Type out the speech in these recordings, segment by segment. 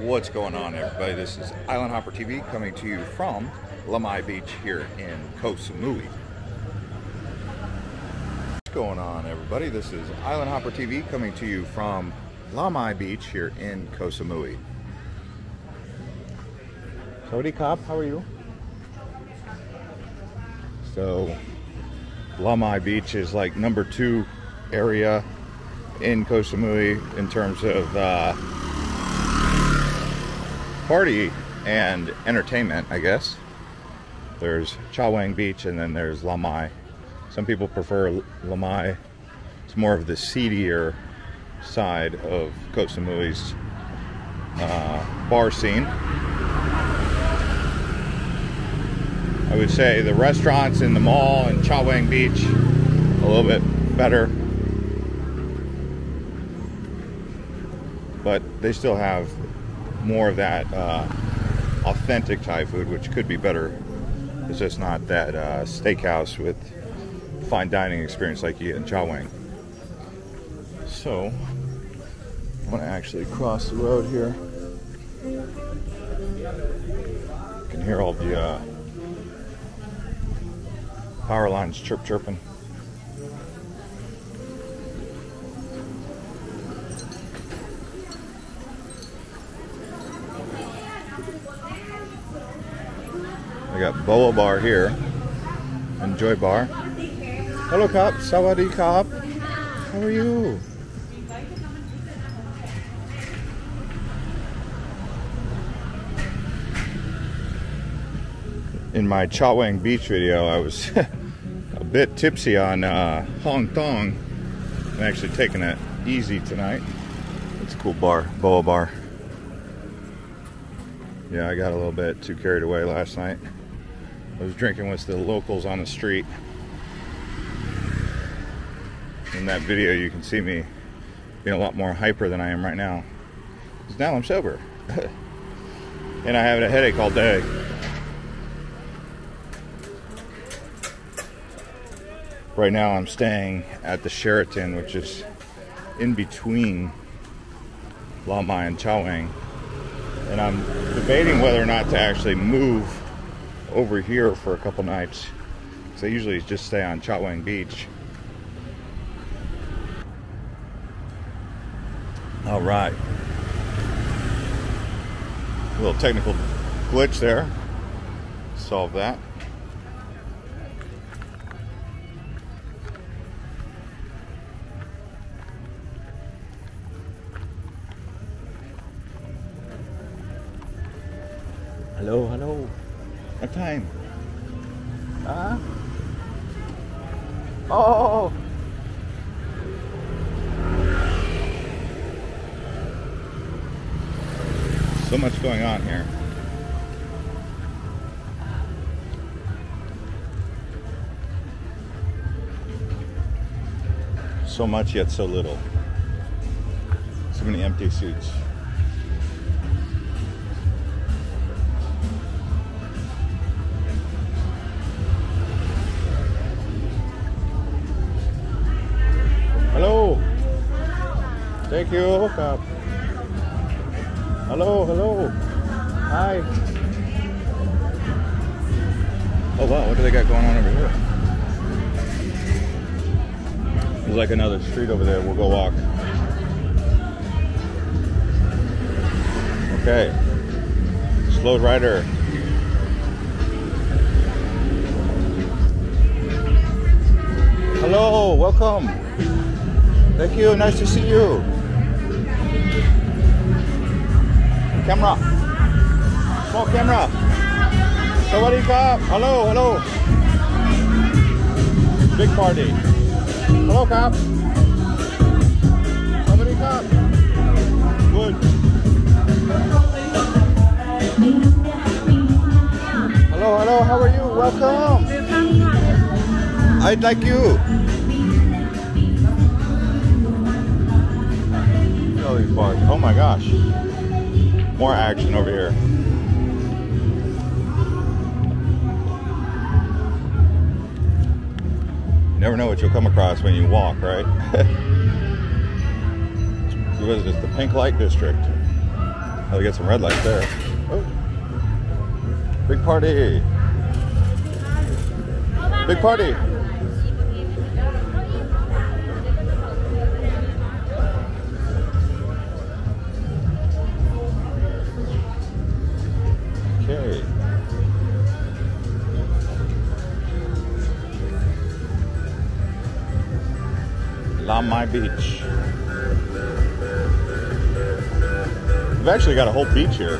What's going on, everybody? This is Island Hopper TV coming to you from Lamai Beach here in Koh Samui. What's going on, everybody? This is Island Hopper TV coming to you from Lamai Beach here in Koh Samui. Sawadee Cop, how are you? So, Lamai Beach is like number two area in Koh Samui in terms of uh, party and entertainment, I guess. There's Chaweng Beach and then there's Lamai. Some people prefer Lamai. It's more of the seedier side of Koh Samui's uh, bar scene. I would say the restaurants in the mall and Chaweng Beach a little bit better. But they still have more of that uh, authentic Thai food, which could be better. It's just not that uh, steakhouse with fine dining experience like you get in Chaweng. So, I'm gonna actually cross the road here. You can hear all the uh, power lines chirp chirping. I got Boa Bar here. Enjoy Bar. Hello, Cop. Sawadee, Cop. How are you? In my Chaweng Beach video, I was a bit tipsy on uh, Hong Thong. I'm actually taking it easy tonight. It's a cool bar, Boa Bar. Yeah, I got a little bit too carried away last night. I was drinking with the locals on the street. In that video, you can see me being a lot more hyper than I am right now. Because now I'm sober. and I have a headache all day. Right now, I'm staying at the Sheraton, which is in between Lamai and Chaweng. And I'm debating whether or not to actually move over here for a couple nights. Because I usually just stay on Chaweng Beach. All right. A little technical glitch there. Solve that. Hello, hello. What time? Huh? Oh, oh, oh! So much going on here. So much yet so little. So many empty seats. Thank you. Hello, hello. Hi. Oh wow, what do they got going on over here? There's like another street over there. We'll go walk. Okay. Slow rider. Hello, welcome. Thank you. Nice to see you. Camera. Small camera. Sawadee Cop. Hello, hello. Big party. Hello, Cop. Sawadee Cop. Good. Hello, hello. How are you? Welcome. I'd like you. Oh my gosh. More action over here. You never know what you'll come across when you walk, right? what is this? The Pink Light District. Oh, we got some red lights there. Oh. Big party. Big party. Lamai Beach. We've actually got a whole beach here.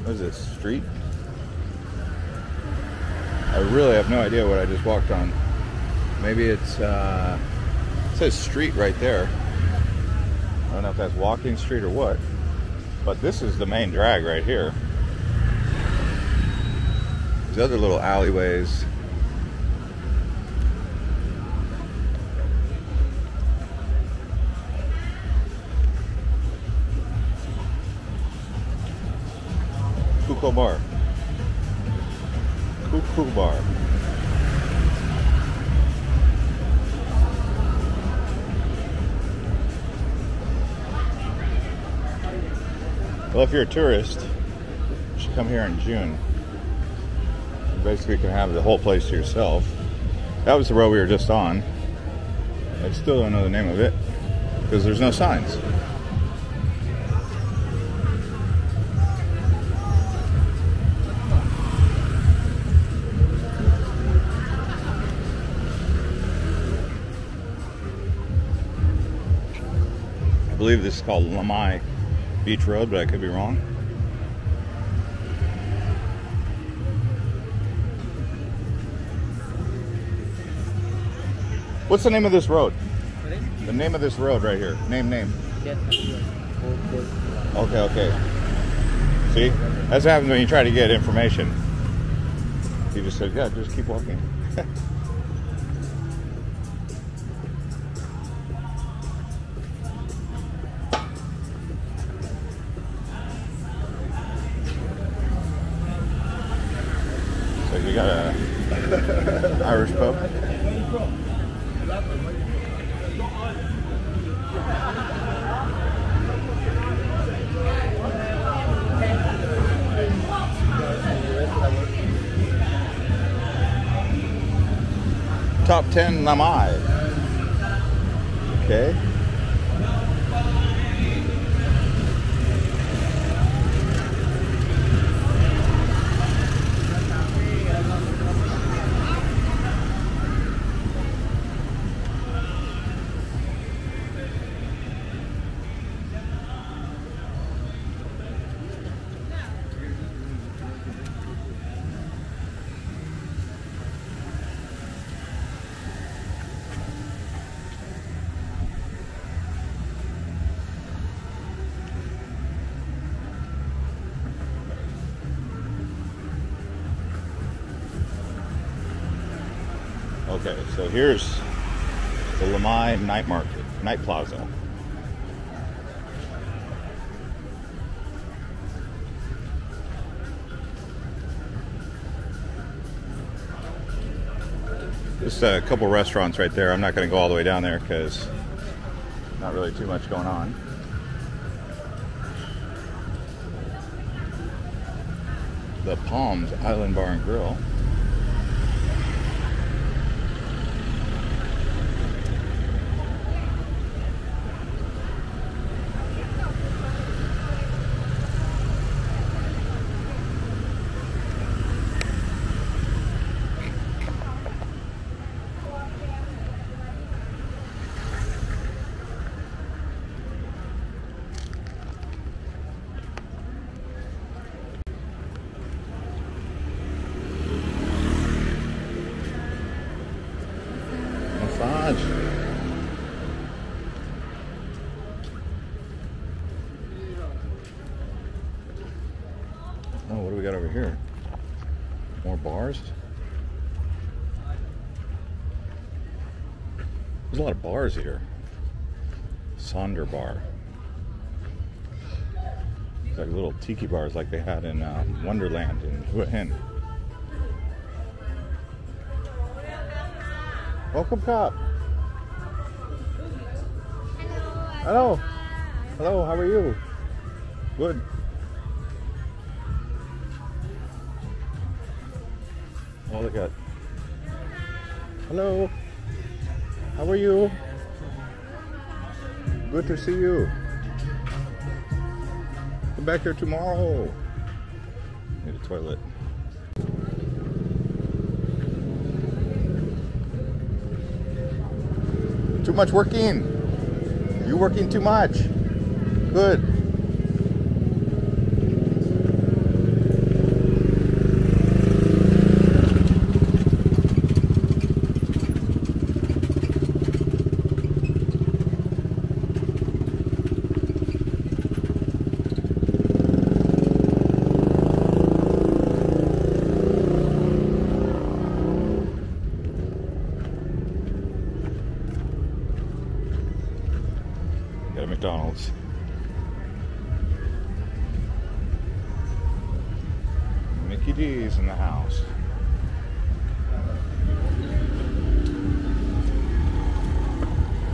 What is this, street? I really have no idea what I just walked on. Maybe it's, uh, it says street right there. I don't know if that's walking street or what. But this is the main drag right here. These other little alleyways. Kuko Bar. Bar. Well, if you're a tourist, you should come here in June. You basically can have the whole place to yourself. That was the road we were just on. I still don't know the name of it because there's no signs. I believe this is called Lamai Beach Road, but I could be wrong. What's the name of this road? The name of this road right here. Name, name. Okay, okay. See? That's what happens when you try to get information. He just said, yeah, just keep walking. pub? Top 10 Lamai. Okay. Okay, so here's the Lamai Night Market, Night Plaza. Just a couple restaurants right there. I'm not going to go all the way down there because not really too much going on. The Palms Island Bar and Grill. Massage. Oh, what do we got over here? More bars? There's a lot of bars here. Sonder Bar. It's like little tiki bars like they had in uh, Wonderland in Hua Hin. Welcome, cop. Hello. Hello, how are you? Good. Oh, look at. Hello. How are you? Good to see you. Come back here tomorrow. Need a toilet. Too much working. You working too much. Good.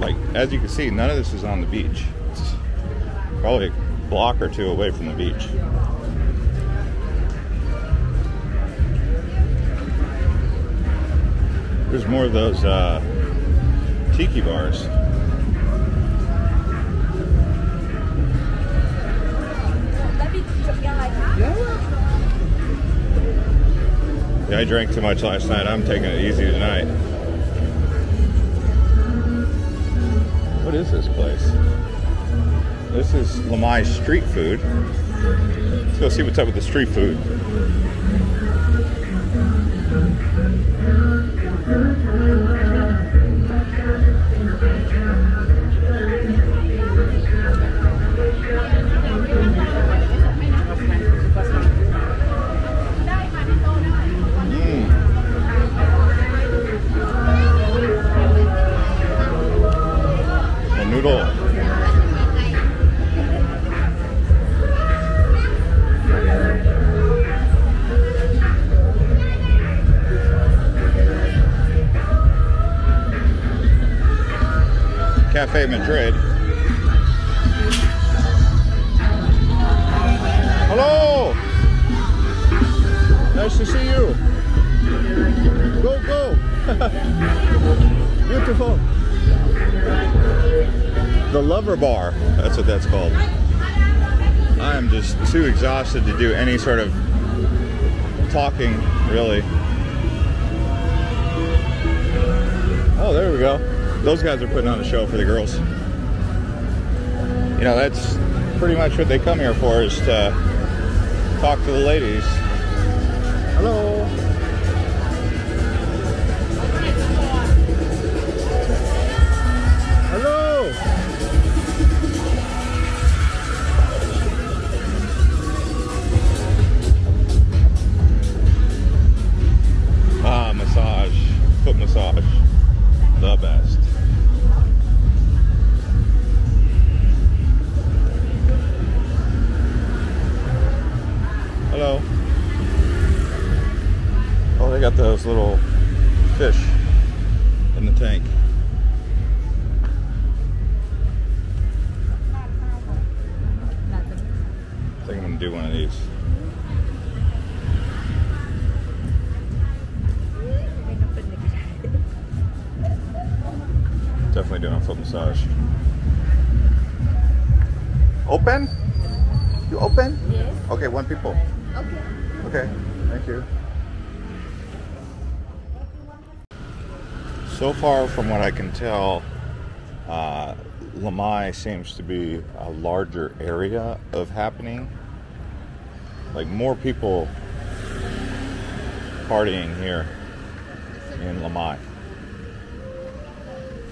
Like, as you can see, none of this is on the beach. It's probably a block or two away from the beach. There's more of those uh, tiki bars. Yeah, I drank too much last night. I'm taking it easy tonight. This is Lamai Street Food. Let's go see what's up with the street food. Go, go. Beautiful. The Lover Bar. That's what that's called. I am just too exhausted to do any sort of talking, really. Oh, there we go. Those guys are putting on a show for the girls. You know, that's pretty much what they come here for is to talk to the ladies. Hello. Hello. Oh, they got those little fish in the tank. I think I'm gonna do one of these. Definitely doing a foot massage. Open? You open? Yes. Okay, one people. Okay. Okay, thank you. So far, from what I can tell, uh, Lamai seems to be a larger area of happening. Like more people partying here in Lamai,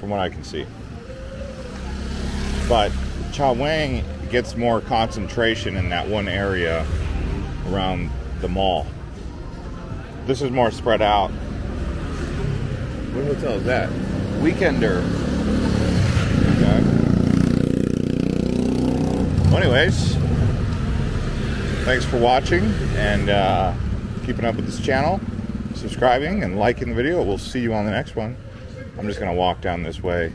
from what I can see. But Chaweng gets more concentration in that one area around the mall. This is more spread out. What hotel is that? Weekender. Okay. Well, anyways, thanks for watching and uh, keeping up with this channel, subscribing and liking the video. We'll see you on the next one. I'm just going to walk down this way